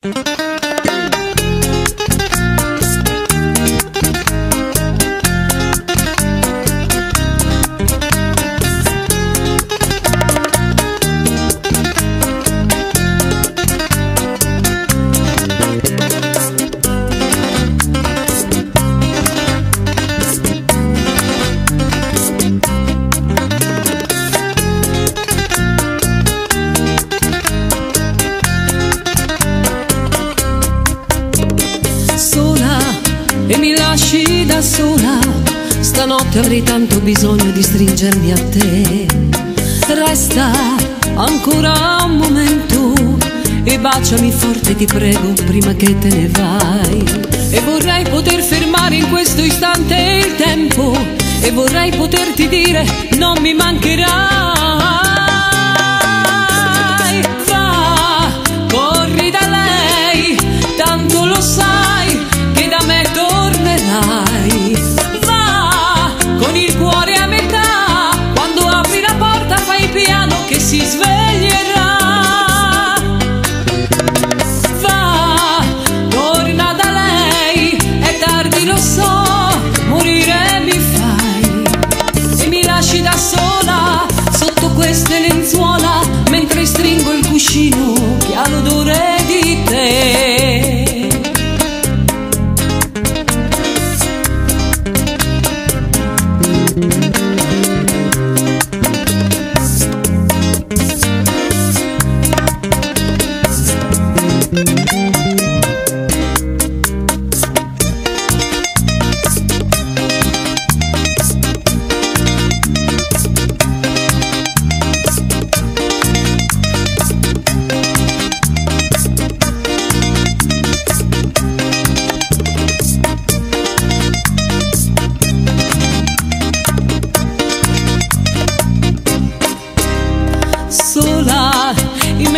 Sola da sola, stanotte avrei tanto bisogno di stringermi a te. Resta ancora un momento e baciami forte ti prego prima che te ne vai. E vorrei poter fermare in questo istante il tempo e vorrei poterti dire non mi mancherai. nice.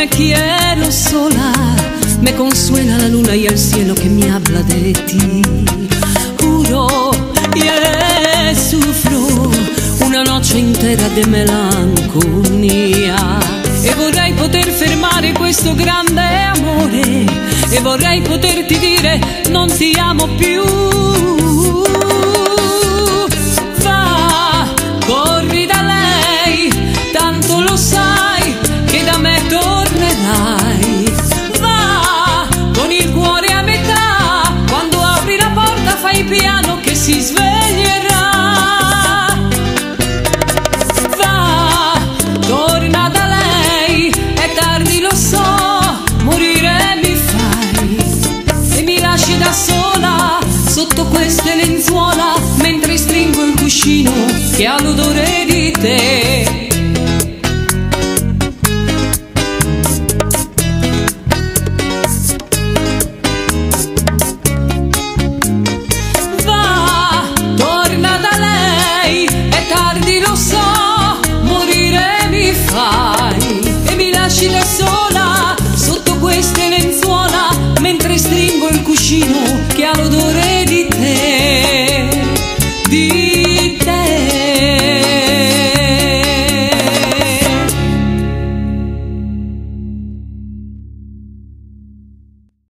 Me quiero sola. Me consuela la luna y el cielo que me habla de ti. Juro y sufro una noche intera di melanconia. E vorrei poter fermare questo grande amore. E vorrei poterti dire non ti amo più. Si sveglierà. Va, torna da lei, è tardi lo so, morire mi fai e mi lasci da sola sotto queste lenzuola mentre stringo il cuscino che ha l'odore difficile sola sotto queste lenzuola mentre stringo il cuscino che ha lo